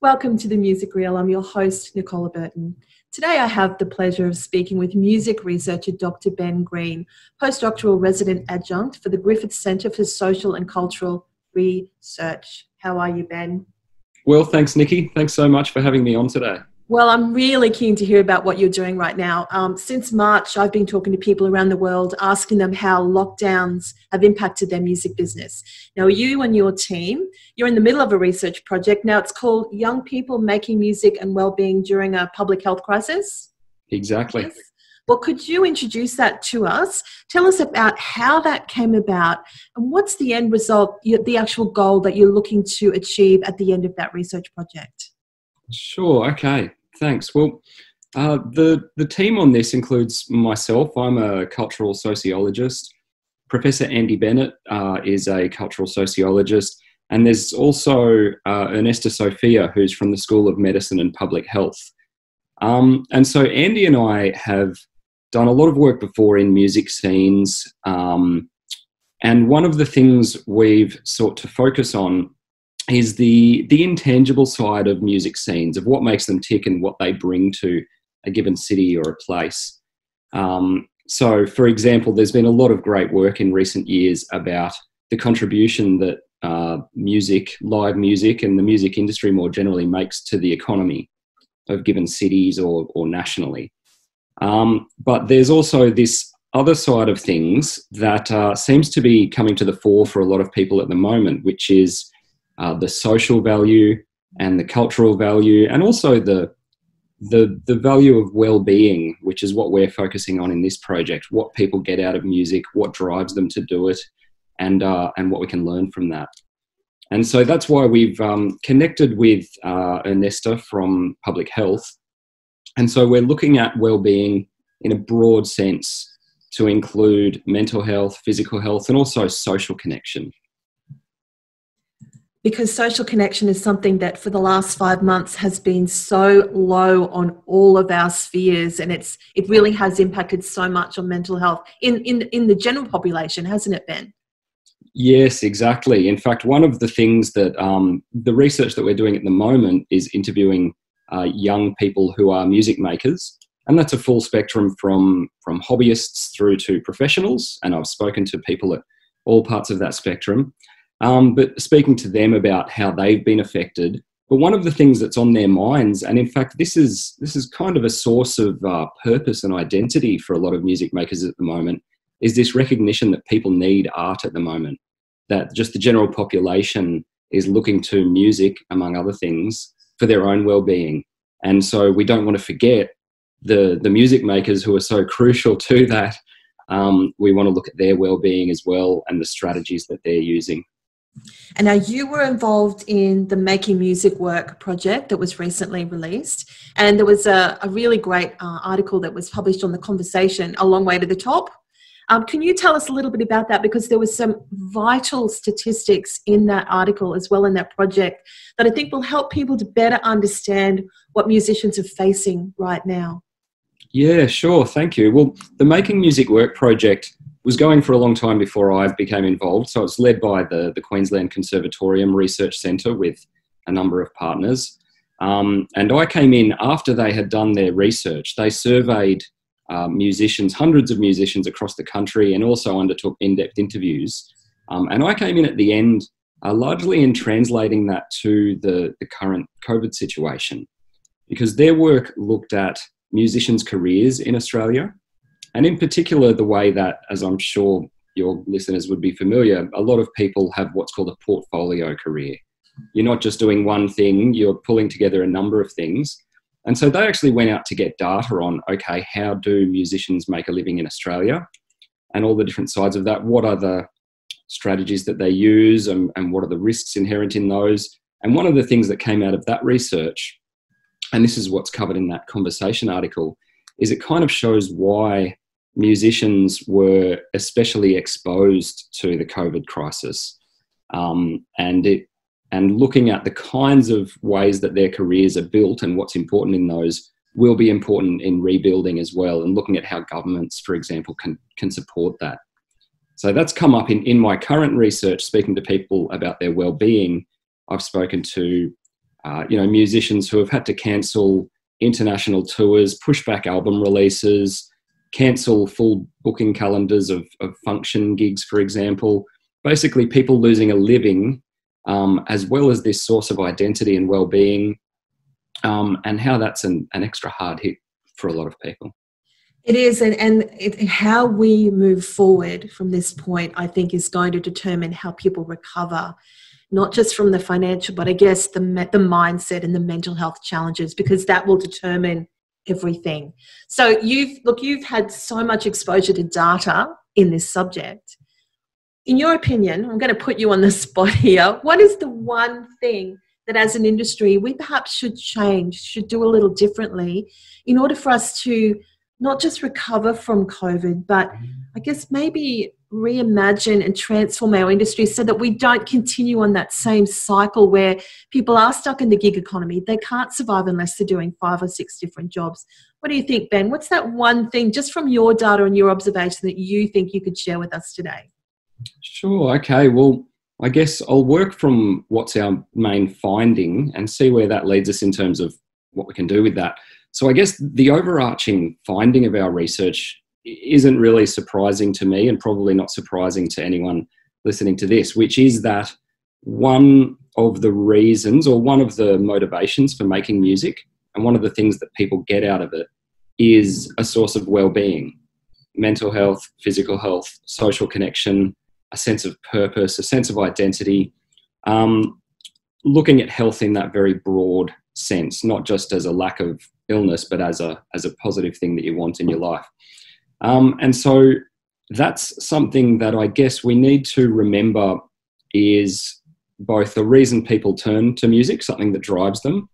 Welcome to the Music Real. I'm your host, Nicola Burton. Today I have the pleasure of speaking with music researcher Dr. Ben Green, postdoctoral resident adjunct for the Griffith Centre for Social and Cultural Research. How are you, Ben? Well, thanks, Nikki. Thanks so much for having me on today. Well, I'm really keen to hear about what you're doing right now. Um, since March, I've been talking to people around the world, asking them how lockdowns have impacted their music business. Now, you and your team, you're in the middle of a research project. Now, it's called Young People Making Music and Wellbeing During a Public Health Crisis. Exactly. Yes. Well, could you introduce that to us? Tell us about how that came about and what's the end result, the actual goal that you're looking to achieve at the end of that research project? Sure. Okay. Thanks. Well, uh, the the team on this includes myself. I'm a cultural sociologist. Professor Andy Bennett uh, is a cultural sociologist, and there's also uh, Ernesta Sofija, who's from the School of Medicine and Public Health. Um, and so Andy and I have done a lot of work before in music scenes. Um, and one of the things we've sought to focus on is the the intangible side of music scenes of what makes them tick and what they bring to a given city or a place. Um, so, for example, there's been a lot of great work in recent years about the contribution that uh, music, live music, and the music industry more generally makes to the economy of given cities or, or nationally. Um, but there's also this other side of things that uh, seems to be coming to the fore for a lot of people at the moment, which is uh, the social value and the cultural value, and also the the the value of well-being, which is what we're focusing on in this project. What people get out of music, what drives them to do it, and uh, and what we can learn from that. And so that's why we've um, connected with uh, Ernesta from Public Health, and so we're looking at well-being in a broad sense to include mental health, physical health, and also social connection because social connection is something that for the last five months has been so low on all of our spheres and it's it really has impacted so much on mental health in in, in the general population hasn't it ben? Yes exactly. In fact one of the things that um, the research that we're doing at the moment is interviewing uh, young people who are music makers and that's a full spectrum from from hobbyists through to professionals and i've spoken to people at all parts of that spectrum um, but speaking to them about how they've been affected. But one of the things that's on their minds, and in fact, this is this is kind of a source of uh, purpose and identity for a lot of music makers at the moment, is this recognition that people need art at the moment. That just the general population is looking to music, among other things, for their own well-being, and so we don't want to forget the the music makers who are so crucial to that. Um, we want to look at their well-being as well and the strategies that they're using. And now you were involved in the Making Music Work project that was recently released. And there was a, a really great uh, article that was published on The Conversation, A Long Way to the Top. Um, can you tell us a little bit about that? Because there was some vital statistics in that article as well in that project that I think will help people to better understand what musicians are facing right now. Yeah, sure. Thank you. Well, the Making Music Work project was going for a long time before I became involved. So it's led by the, the Queensland Conservatorium Research Centre with a number of partners. Um, and I came in after they had done their research. They surveyed uh, musicians, hundreds of musicians across the country, and also undertook in depth interviews. Um, and I came in at the end uh, largely in translating that to the, the current COVID situation because their work looked at musicians' careers in Australia and in particular, the way that, as I'm sure your listeners would be familiar, a lot of people have what's called a portfolio career. You're not just doing one thing, you're pulling together a number of things. And so they actually went out to get data on okay, how do musicians make a living in Australia? And all the different sides of that. What are the strategies that they use and, and what are the risks inherent in those? And one of the things that came out of that research, and this is what's covered in that conversation article, is it kind of shows why musicians were especially exposed to the COVID crisis. Um, and it and looking at the kinds of ways that their careers are built and what's important in those will be important in rebuilding as well and looking at how governments for example can can support that so that's come up in, in my current research speaking to people about their well-being i've spoken to uh, you know, musicians who have had to cancel international tours, push back album releases, cancel full booking calendars of, of function gigs, for example. Basically, people losing a living um, as well as this source of identity and well-being, um, and how that's an, an extra hard hit for a lot of people. It is, and, and it, how we move forward from this point, I think, is going to determine how people recover, not just from the financial, but I guess the the mindset and the mental health challenges, because that will determine everything. So you've look, you've had so much exposure to data in this subject in your opinion, I'm going to put you on the spot here. What is the one thing that as an industry we perhaps should change, should do a little differently in order for us to not just recover from COVID, but mm-hmm. I guess maybe reimagine and transform our industry so that we don't continue on that same cycle where people are stuck in the gig economy. They can't survive unless they're doing five or six different jobs. What do you think, Ben? What's that one thing, just from your data and your observation, that you think you could share with us today? Sure. Okay. Well, I guess I'll work from what's our main finding and see where that leads us in terms of what we can do with that. So, I guess the overarching finding of our research isn't really surprising to me and probably not surprising to anyone listening to this, which is that one of the reasons or one of the motivations for making music and one of the things that people get out of it is a source of well being mental health, physical health, social connection, a sense of purpose, a sense of identity, um, looking at health in that very broad sense, not just as a lack of illness, but as a as a positive thing that you want in your life. Um, and so that's something that I guess we need to remember is both the reason people turn to music, something that drives them,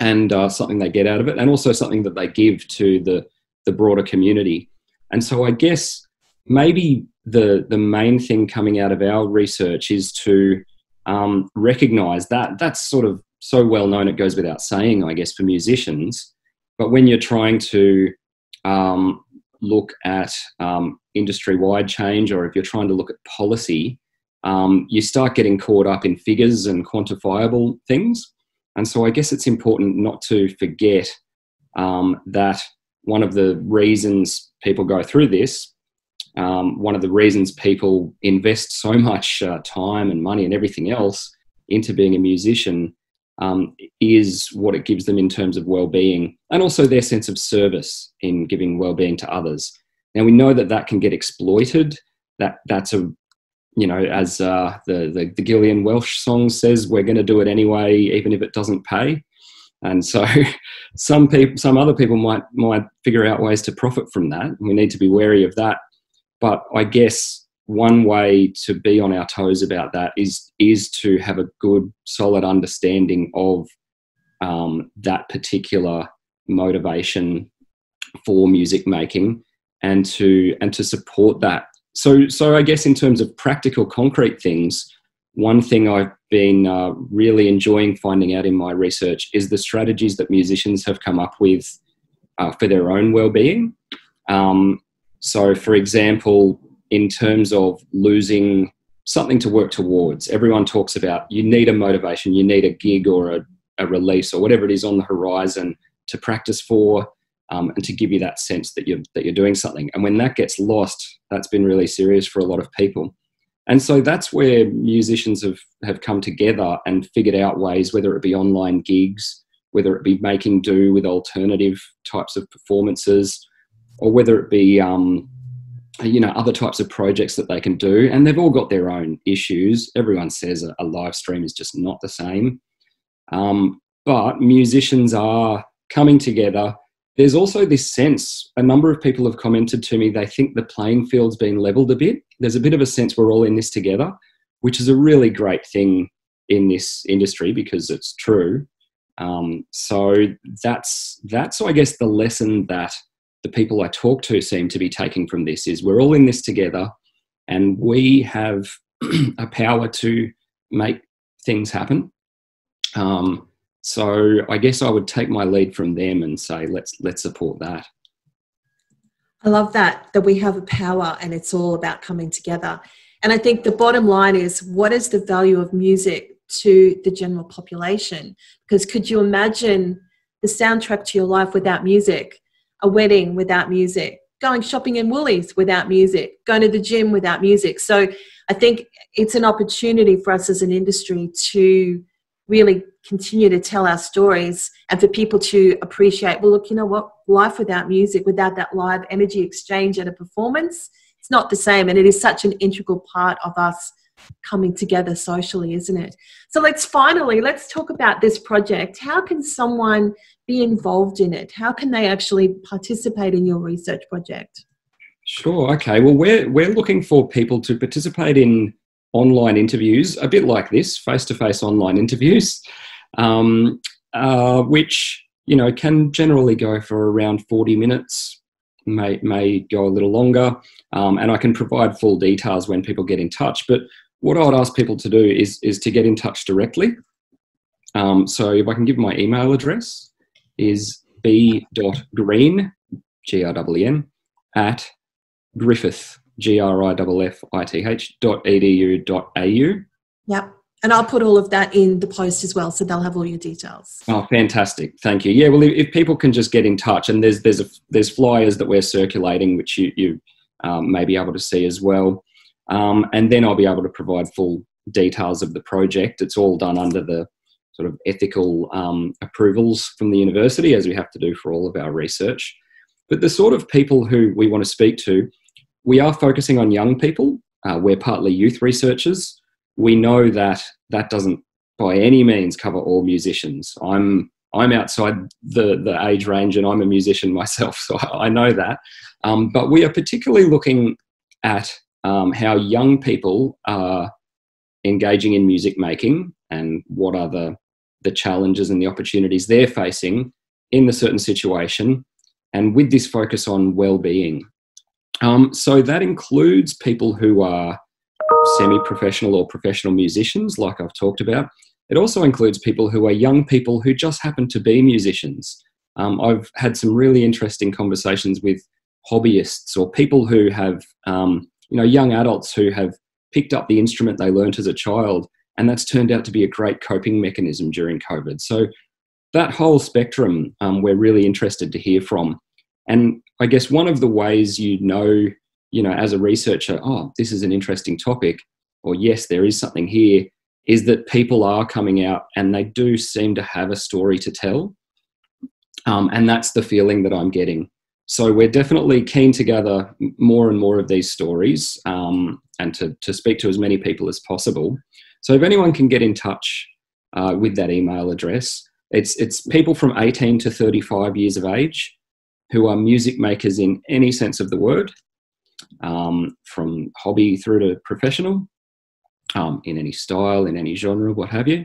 and uh, something they get out of it, and also something that they give to the the broader community. And so I guess maybe the the main thing coming out of our research is to um, recognize that that's sort of so well known it goes without saying, I guess, for musicians. But when you're trying to um, look at um, industry wide change, or if you're trying to look at policy, um, you start getting caught up in figures and quantifiable things. And so I guess it's important not to forget um, that one of the reasons people go through this um, one of the reasons people invest so much uh, time and money and everything else into being a musician um, is what it gives them in terms of well-being and also their sense of service in giving well-being to others. Now we know that that can get exploited. That that's a you know as uh, the, the, the Gillian Welch song says we're going to do it anyway even if it doesn't pay. And so some people some other people might might figure out ways to profit from that. We need to be wary of that. But I guess one way to be on our toes about that is is to have a good, solid understanding of um, that particular motivation for music making, and to and to support that. So so I guess in terms of practical, concrete things, one thing I've been uh, really enjoying finding out in my research is the strategies that musicians have come up with uh, for their own well-being. Um, so, for example, in terms of losing something to work towards, everyone talks about you need a motivation, you need a gig or a, a release or whatever it is on the horizon to practice for. Um, and to give you that sense that you're that you're doing something. And when that gets lost, that's been really serious for a lot of people. And so that's where musicians have have come together and figured out ways, whether it be online gigs, whether it be making do with alternative types of performances, or whether it be um, you know other types of projects that they can do and they've all got their own issues. Everyone says a, live stream is just not the same. Um, but musicians are coming together. There's also this sense a number of people have commented to me they think the playing field's been leveled a bit. There's a bit of a sense we're all in this together which is a really great thing in this industry because it's true. Um, so that's that's i guess the lesson that the people I talk to seem to be taking from this is we're all in this together and we have a power to make things happen. Um, so I guess I would take my lead from them and say let's let's support that. I love that that we have a power and it's all about coming together. And I think the bottom line is what is the value of music to the general population. Because could you imagine the soundtrack to your life without music? A wedding without music, going shopping in Woolies without music, going to the gym without music. So I think it's an opportunity for us as an industry to really continue to tell our stories and for people to appreciate well look you know what? Life without music without that live energy exchange at a performance it's not the same. And it is such an integral part of us coming together socially isn't it? So let's finally let's talk about this project. How can someone be involved in it how can they actually participate in your research project sure okay well we're we're looking for people to participate in online interviews, a bit like this, face-to-face online interviews, um, uh, which you know can generally go for around 40 minutes, may may go a little longer, um, and I can provide full details when people get in touch. But what I would ask people to do is is to get in touch directly. Um, so if I can give my email address is b.green, G-R-E-N, at griffith, G-R-I-F-F-I-T-H dot edu dot au. Yep. And I'll put all of that in the post as well, so they'll have all your details. Oh, fantastic! Thank you. Yeah, well, if, if people can just get in touch, and there's there's a, there's flyers that we're circulating, which you you um, may be able to see as well, um, and then I'll be able to provide full details of the project. It's all done under the sort of ethical um, approvals from the university, as we have to do for all of our research. But the sort of people who we want to speak to we are focusing on young people. Uh, we're partly youth researchers. We know that that doesn't by any means cover all musicians. I'm I'm outside the, the age range and I'm a musician myself, so I, know that. Um, but we are particularly looking at um, how young people are engaging in music making and what are the, the challenges and the opportunities they're facing in the certain situation, and with this focus on well-being. Um, so that includes people who are semi professional or professional musicians, like I've talked about. It also includes people who are young people who just happen to be musicians. Um, I've had some really interesting conversations with hobbyists or people who have, um, you know, young adults who have picked up the instrument they learnt as a child, and that's turned out to be a great coping mechanism during COVID. So that whole spectrum, um, we're really interested to hear from. And I guess one of the ways you know, you know, as a researcher, oh, this is an interesting topic, or yes, there is something here, is that people are coming out and they do seem to have a story to tell. Um, and that's the feeling that I'm getting. So we're definitely keen to gather more and more of these stories um, and to, to speak to as many people as possible. So if anyone can get in touch uh, with that email address, it's, it's people from 18 to 35 years of age who are music makers in any sense of the word, um, from hobby through to professional, um, in any style, in any genre, what have you.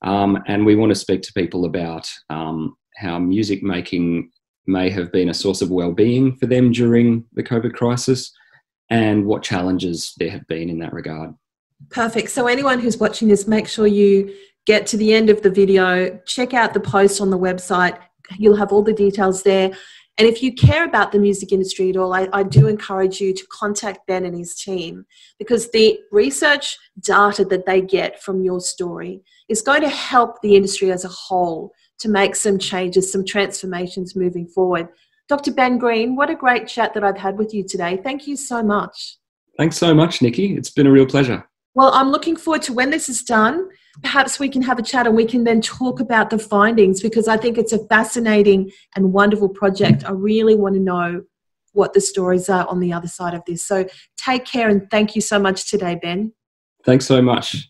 Um, and we want to speak to people about um, how music making may have been a source of well-being for them during the COVID crisis, and what challenges there have been in that regard. Perfect. So anyone who's watching this, make sure you get to the end of the video, check out the post on the website, You'll have all the details there. And if you care about the music industry at all, I, I, do encourage you to contact Ben and his team because the research data that they get from your story is going to help the industry as a whole to make some changes, some transformations moving forward. Dr. Ben Green, what a great chat that I've had with you today. Thank you so much. Thanks so much, Nikki. It's been a real pleasure. Well, I'm looking forward to when this is done. Perhaps we can have a chat and we can then talk about the findings because I think it's a fascinating and wonderful project. I really want to know what the stories are on the other side of this. So take care and thank you so much today, Ben. Thanks so much.